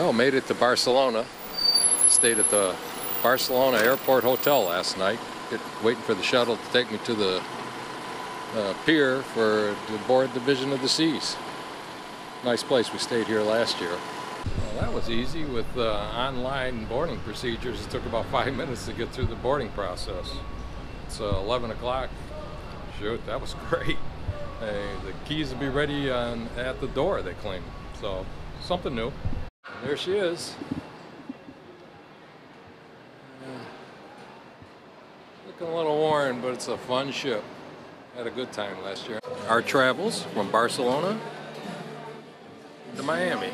Well, made it to Barcelona. Stayed at the Barcelona Airport Hotel last night, waiting for the shuttle to take me to the uh, pier for to board the Vision of the Seas. Nice place. We stayed here last year. Well, that was easy with uh, online boarding procedures. It took about five minutes to get through the boarding process. It's uh, 11 o'clock. Shoot, that was great. Hey, the keys will be ready on, at the door, they claim. So, something new. There she is. Uh, looking a little worn, but it's a fun ship. Had a good time last year. Our travels from Barcelona to Miami.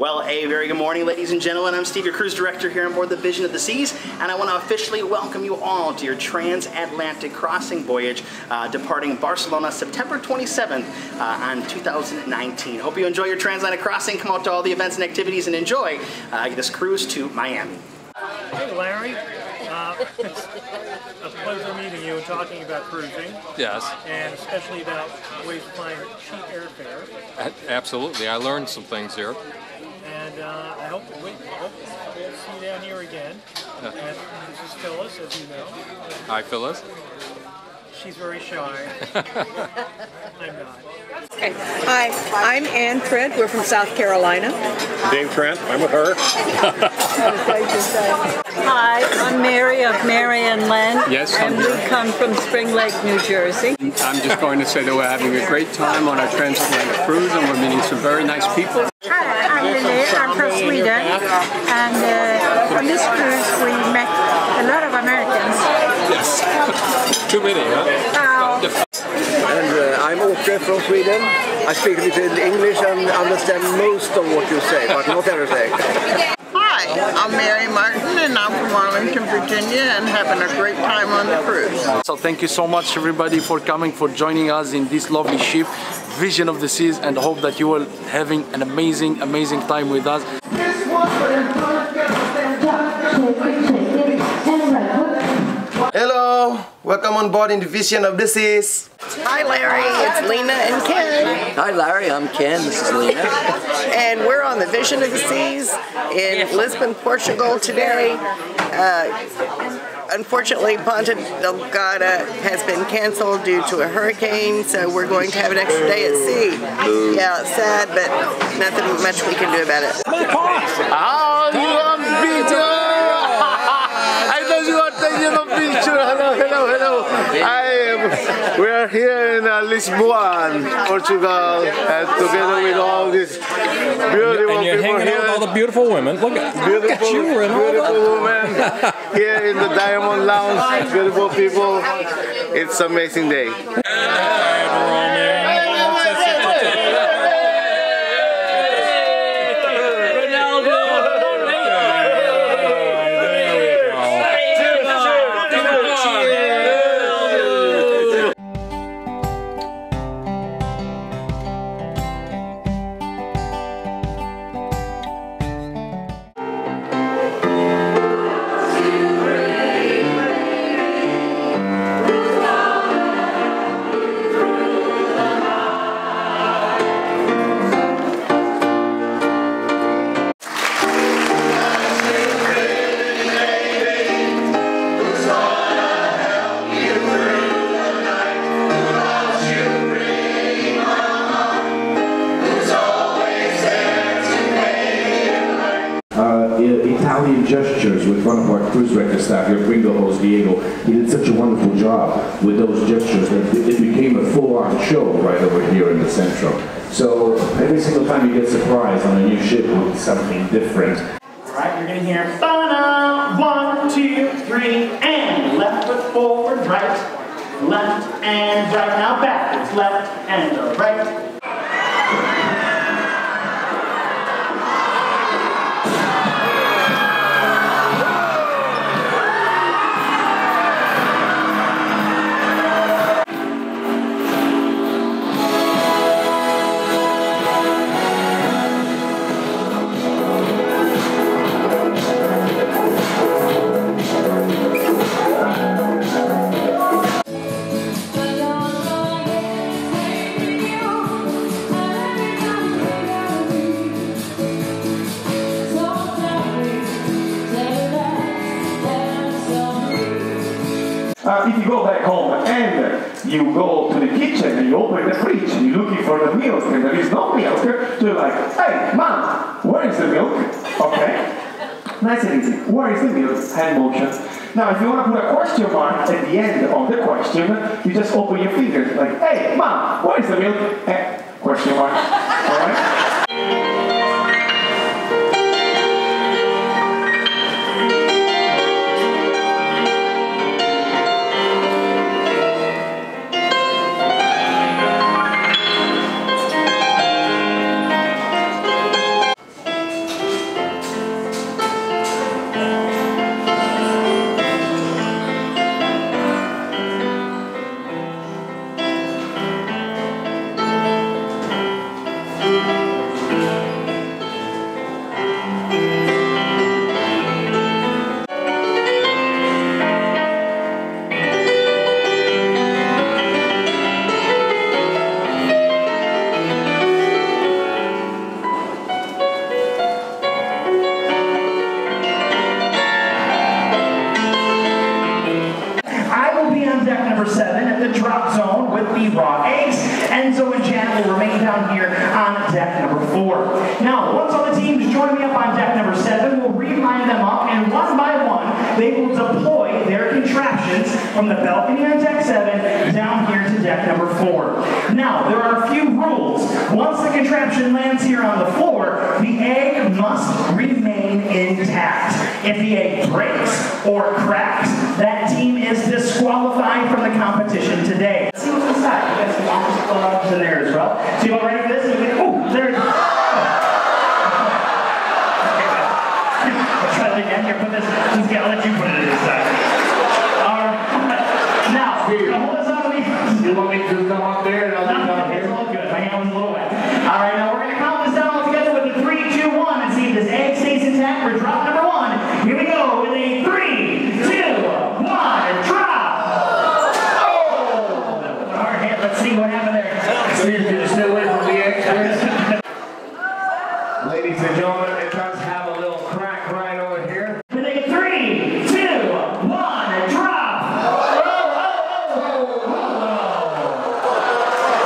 Well, a very good morning, ladies and gentlemen. I'm Steve, your cruise director here on board the Vision of the Seas, and I want to officially welcome you all to your transatlantic crossing voyage uh, departing Barcelona September 27th uh, on 2019. Hope you enjoy your transatlantic crossing, come out to all the events and activities, and enjoy uh, this cruise to Miami. Hey, Larry. Uh, it's a pleasure meeting you and talking about cruising. Yes. And especially about ways to find cheap airfare. A absolutely. I learned some things here. And uh, I hope we hope we'll see you down here again. Yeah. And this is Phyllis, as you know. Hi, Phyllis. She's very shy. I'm not. Okay. Hi, I'm Ann Trent. We're from South Carolina. Dave Trent, I'm with her. Hi, I'm Mary of Mary and Len. Yes, And I'm we come from Spring Lake, New Jersey. I'm just going to say that we're having a great time on our transatlantic cruise and we're meeting some very nice people. Hi, I'm Lily. I'm from Sweden. And uh, on this cruise, we met a lot of Americans. Yes. Too many, huh? Uh, And uh, I'm Åke from Sweden. I speak a little English and understand most of what you say, but not everything. Hi, I'm Mary Martin and I'm from Arlington, Virginia and having a great time on the cruise. So thank you so much everybody for coming, for joining us in this lovely ship, Vision of the Seas, and hope that you are having an amazing, amazing time with us. Hello, welcome on board in the Vision of the Seas. Hi Larry, it's Lena and Ken. Hi Larry, I'm Ken, this is Lena. And we're on the Vision of the Seas in Lisbon, Portugal today. Uh, unfortunately, Ponta Delgada has been canceled due to a hurricane, so we're going to have an extra day at sea. Yeah, it's sad, but nothing much we can do about it. Oh, you want picture? I know you want taking a picture. Hello, hello, hello. I am, we are here in uh, Lisbon, Portugal, and together with all these beautiful And you're people hanging here. out with all the beautiful women. Look at, look at beautiful, you and all beautiful women here in the Diamond Lounge. Beautiful people. It's an amazing day. uh, every single time you get surprised on a new ship with something different, All right, you're to hear one, two, three, and left foot forward, right, left and right. Now backwards, left and right. You go to the kitchen and you open the fridge and you're looking for the milk and there is no milk, so you're like, hey, mom, where is the milk? Okay. Nice and easy. Where is the milk? Hand motion. Now, if you want to put a question mark at the end of the question, you just open your fingers like, hey, mom, where is the milk? Eh, question mark. All right? Let's try. Here, put this. Let's get. I'll let you put it inside. All right. Now, hold this up with me. You want me to come up there and I'll No, come down it's all good. My hand was a little wet. All right, now we're going to count this down all together with a three, two, one, and see if this egg stays intact for drop number one. Here we go with a three, two, one, drop. Oh! That was a hard hit. Let's see what happened there. Please, can you stay away from the eggs, Ladies and gentlemen, it does have a little crack right over here. With a three, two, one, drop.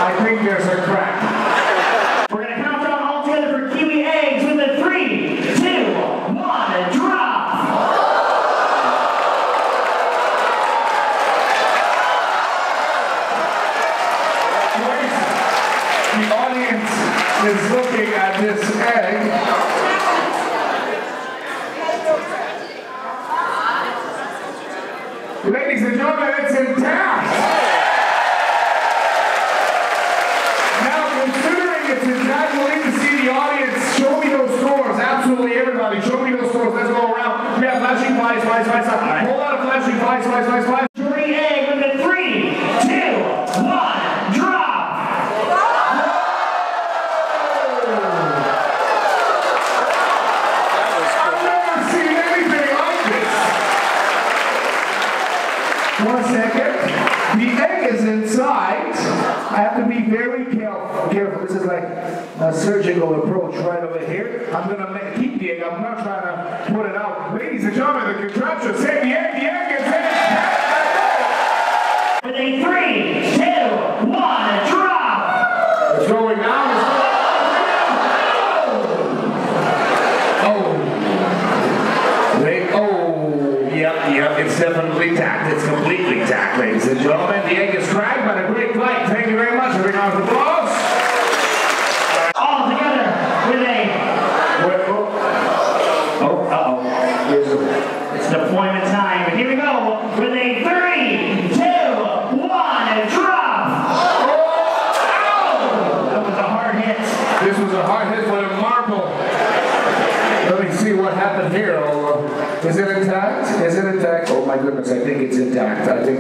I think there's a crack. We're going to count down all together for kiwi eggs with a three, two, one, drop. The audience is looking at this egg. Ladies and gentlemen, it's intact. Now, considering it's intact, we'll need to see the audience. Show me those scores. Absolutely everybody. Show me those scores. Let's go around. We have flashing lights, lights, lights. Hold on, flashing lights, lights, lights, lights. Approach right over here. I'm gonna make, keep the egg. I'm not trying to put it out. Ladies and gentlemen, the contraption say the egg. The egg is in. With a three, two, one, drop. It's going down. It's going Oh. Wait, oh, yep, yep, it's definitely tacked. It's completely tacked, ladies and gentlemen. The egg is cracked, but a great fight. Thank you very much. A big round of applause. All together with a. Wait, oh, oh, uh-oh. Here's a- It's deployment time. Here we go with a three, two, one, drop. Oh! That was a hard hit. This was a hard hit for the marble. Let me see what happened here. Oh, uh, Is it intact? Is it intact? Oh my goodness, I think it's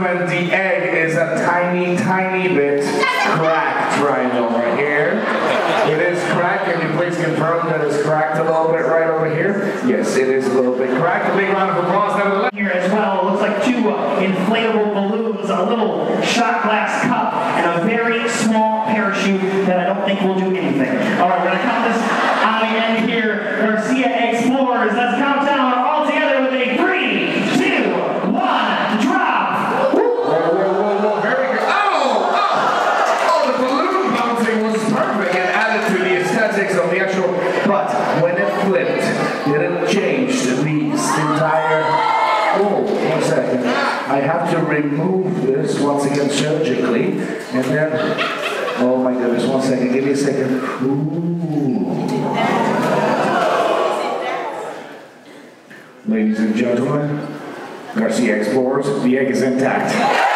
the egg is a tiny, tiny bit cracked right over here. It is cracked. Can you please confirm that it's cracked a little bit right over here? Yes, it is a little bit cracked. A big round of applause. Here as well. It looks like two uh, inflatable balloons, a little shot glass cup. just one second. Give me a second. Ladies and gentlemen, Garcia Explorers, the egg is intact.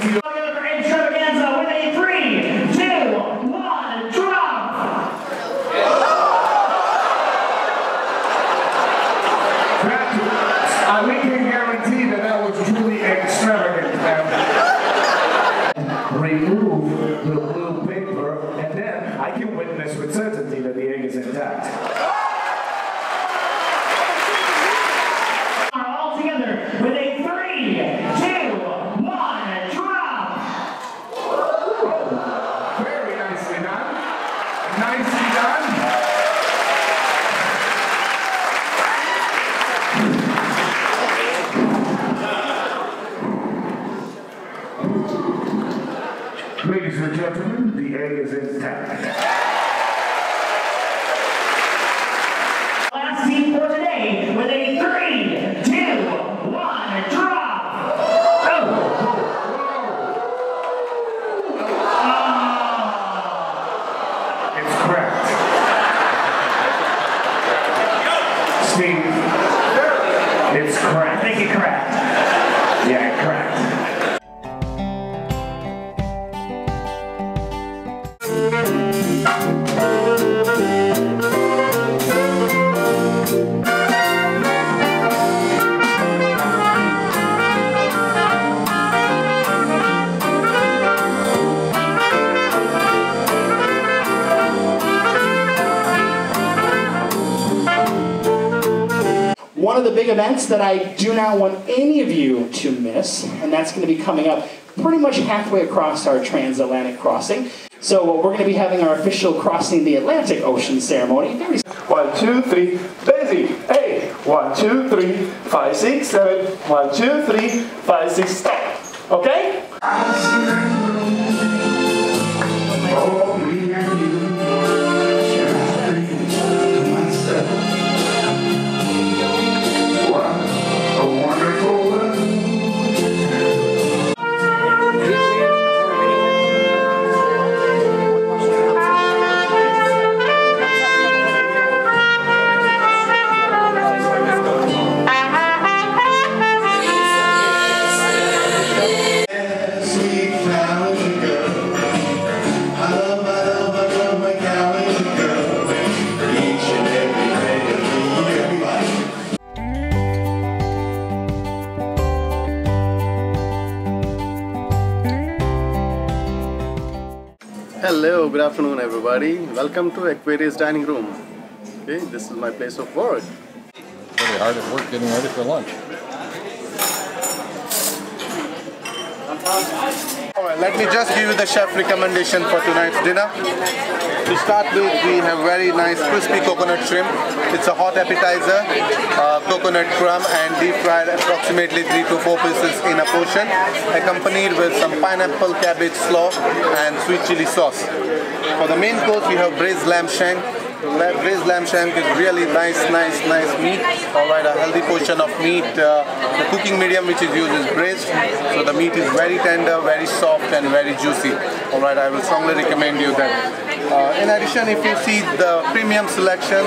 Thank you. that I do not want any of you to miss, and that's going to be coming up pretty much halfway across our transatlantic crossing. So we're going to be having our official crossing the Atlantic Ocean ceremony. Very one, two, three, Daisy, hey! One, two, three, five, six, seven. One, two, three, five, six, stop. Okay? Hello, good afternoon everybody. Welcome to Aquarius Dining Room. Okay, this is my place of work. Really hard at work getting ready for lunch. Let me just give you the chef recommendation for tonight's dinner. To start with, we have very nice crispy coconut shrimp. It's a hot appetizer, uh, coconut crumb and deep fried approximately 3 to 4 pieces in a portion, accompanied with some pineapple cabbage slaw and sweet chili sauce. For the main course, we have braised lamb shank. Braised lamb shank is really nice, nice, nice meat. Alright, a healthy portion of meat. Uh, the cooking medium which is used is braised, so the meat is very tender, very soft, and very juicy. Alright, I will strongly recommend you that. Uh, in addition, if you see the premium selection,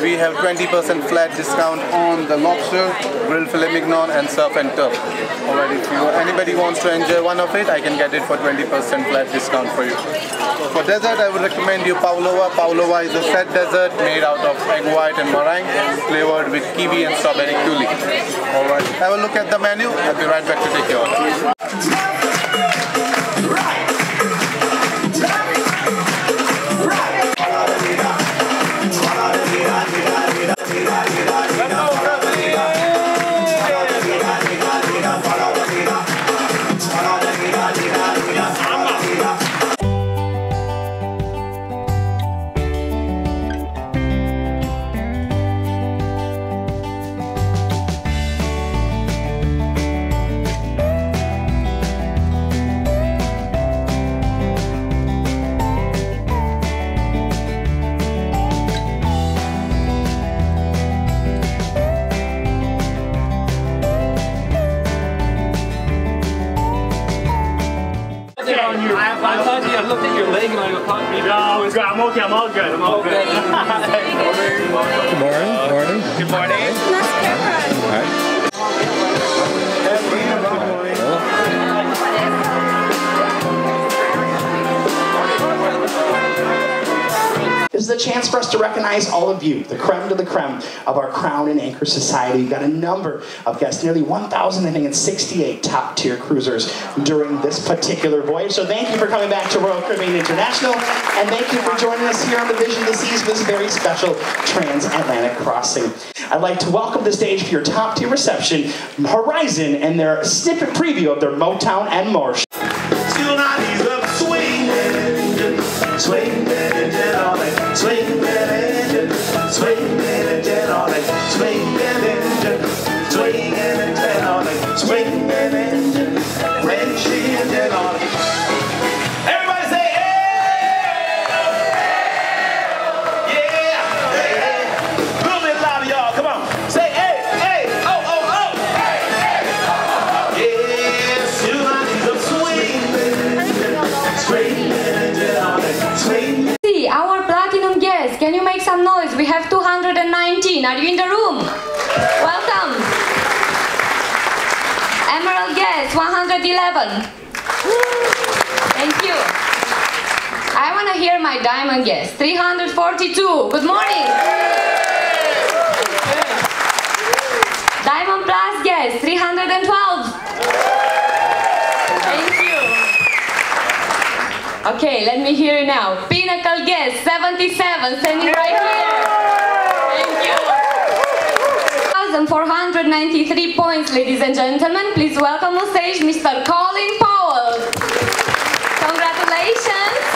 we have 20% flat discount on the lobster, grilled filet mignon, and surf and turf. Alright, if you, anybody wants to enjoy one of it, I can get it for 20% flat discount for you. For dessert, I would recommend you pavlova. Pavlova is a set dessert made out of egg white and meringue, flavored with kiwi and strawberry coulis. Alright, have a look at the menu. I'll be right back to take your order. Good. I'm okay. I'm all good. I'm all good. Good morning. Morning. Good morning. Hi. Is a chance for us to recognize all of you, the creme de la creme of our Crown and Anchor Society. We've got a number of guests, nearly 1,000, I think, and 68 top tier cruisers during this particular voyage. So thank you for coming back to Royal Caribbean International, and thank you for joining us here on the Vision of the Seas for this very special transatlantic crossing. I'd like to welcome the stage for your top tier reception, Horizon, and their snippet preview of their Motown and more Still not ease up, swing that engine, swing noise? We have 219. Are you in the room? Welcome. Emerald guest, 111. Thank you. I want to hear my diamond guest, 342. Good morning. Diamond plus guest, 312. Thank you. Okay, let me hear you now. Pinnacle guest, 77, standing right here. 1,493 points, ladies and gentlemen. Please welcome on stage Mr. Colin Powell. Congratulations.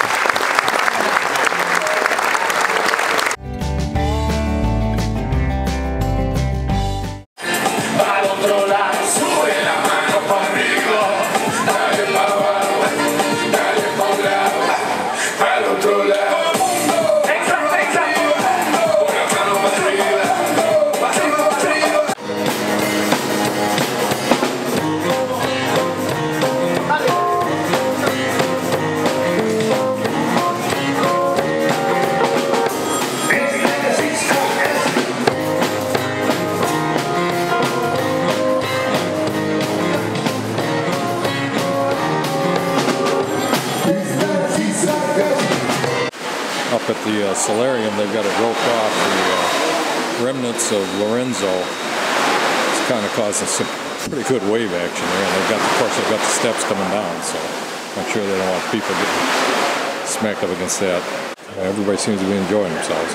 Controla. Solarium, they've got it roped off the uh, remnants of Lorenzo. It's kind of causing some pretty good wave action there. And they've got, of course, they've got the steps coming down, so I'm sure they don't want people getting smacked up against that. Everybody seems to be enjoying themselves.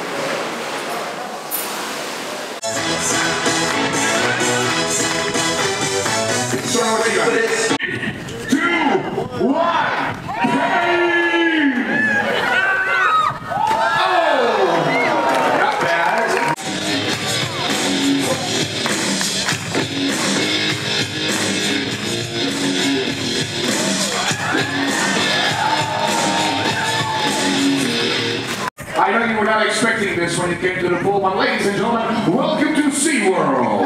Ladies and gentlemen, welcome to SeaWorld.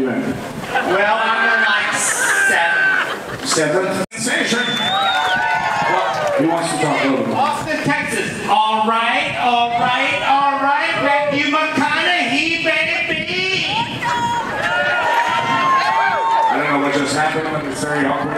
You in? Well, I'm in like seven. Seventh? Sensation! Well, he wants to talk a little bit. Austin, Texas. All right, all right, all right. Matthew McConaughey, baby. I don't know what just happened, but it's very awkward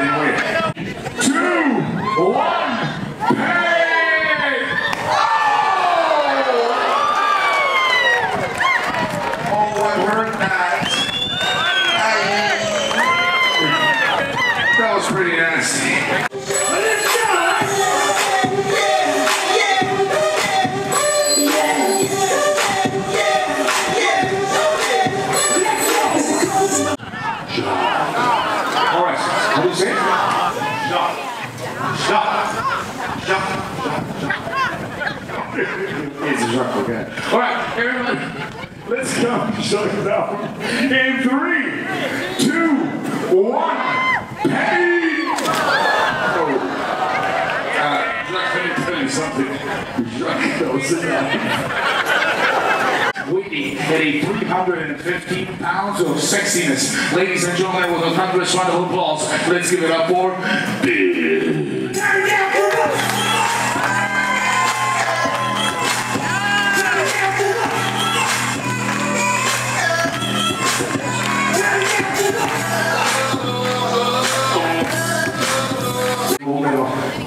It's a joke, okay. All right, everyone, let's go. Shut it down. In three, two, one, pay! Oh. Uh, Jacques, let me tell you something. Jacques knows enough. Whitney at a 315 pounds of sexiness. Ladies and gentlemen, with a thunderous round of applause, let's give it up for Big.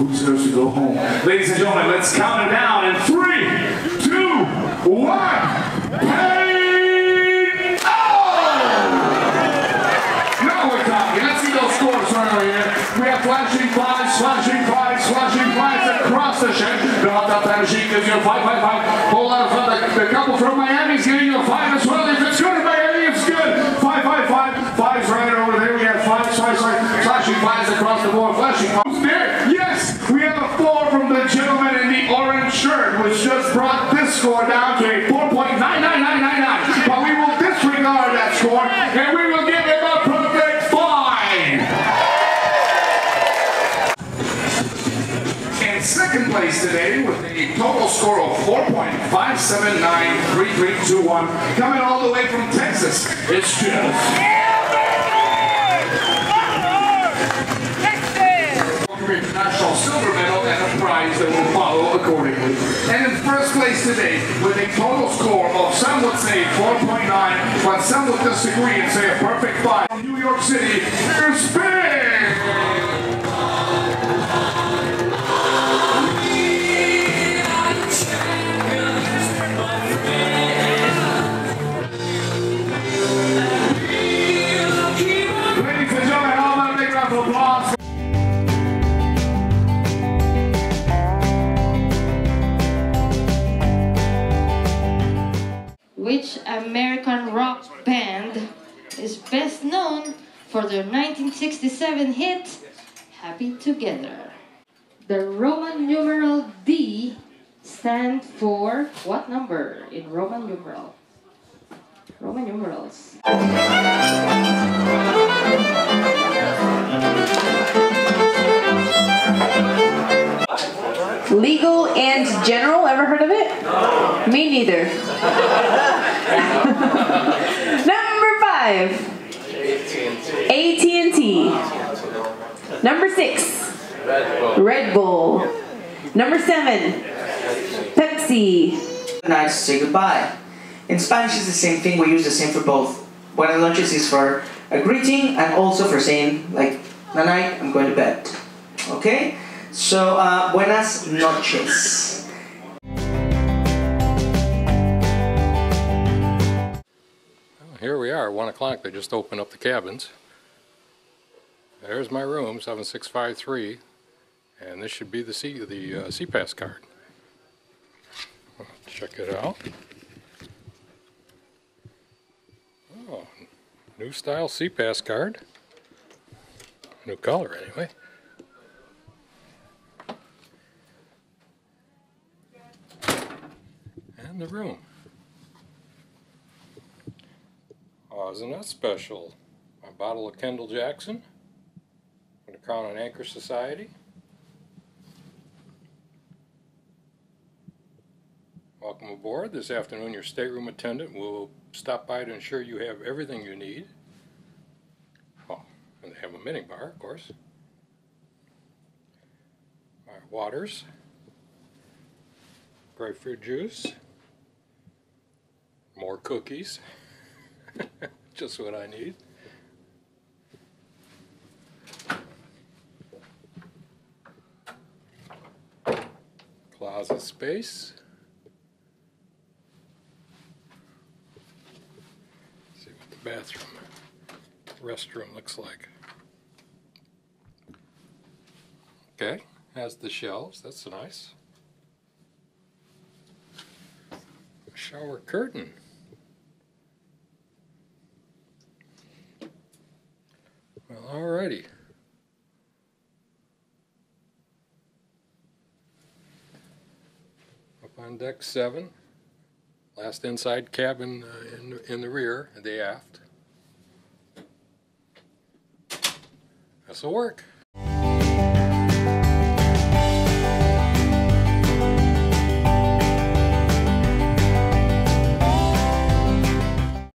Who deserves to go home? Ladies and gentlemen, let's count it down in three, two, one. Pay! Oh! Now we're talking. Let's see those scores here. We have flashing flies, flashing flies, flashing flies across the ship. The hot that machine gives you a five, five, five. Whole lot of fun. The, the couple from Miami's giving you a five as well. If it's good in Miami, it's good. Five, five, five. Five's right over there. We have five, five, five. Flashing flies across the board. Flashing flies. There. Yes, we have a four from the gentleman in the orange shirt, which just brought this score down to a 4.99999. But we will disregard that score, and we will give him a perfect five. In second place today with a total score of 4.5793321, coming all the way from Texas, it's Jeff. That will follow accordingly. And in first place today, with a total score of some would say 4.9, but some would disagree and say a perfect 5. From New York City, here's Big! American rock band is best known for their 1967 hit Happy Together? The Roman numeral D stands for what number in Roman numeral? Roman numerals. Legal and general, ever heard of it? No. Me neither. Number five. AT&T. Number six, Red Bull. Number seven, Pepsi. Nice to say goodbye. In Spanish, it's the same thing. We use the same for both. Buenas noches is for a greeting and also for saying, like, night, I'm going to bed. Okay? So, uh, buenas noches. Here we are, 1 o'clock. They just opened up the cabins. There's my room, 7653. And this should be the C, the uh, SeaPass card. Check it out. Oh, new style SeaPass card. New color, anyway. The room. Oh, isn't that special? A bottle of Kendall Jackson from the Crown and Anchor Society. Welcome aboard. This afternoon, your stateroom attendant will stop by to ensure you have everything you need. Oh, and they have a mini bar, of course. Our waters, grapefruit juice, more cookies. Just what I need. Closet space. see what the bathroom, restroom looks like. Okay, has the shelves, that's nice. Shower curtain. Well, alrighty. Up on deck seven. Last inside cabin uh, in, in the rear, the aft. This'll work.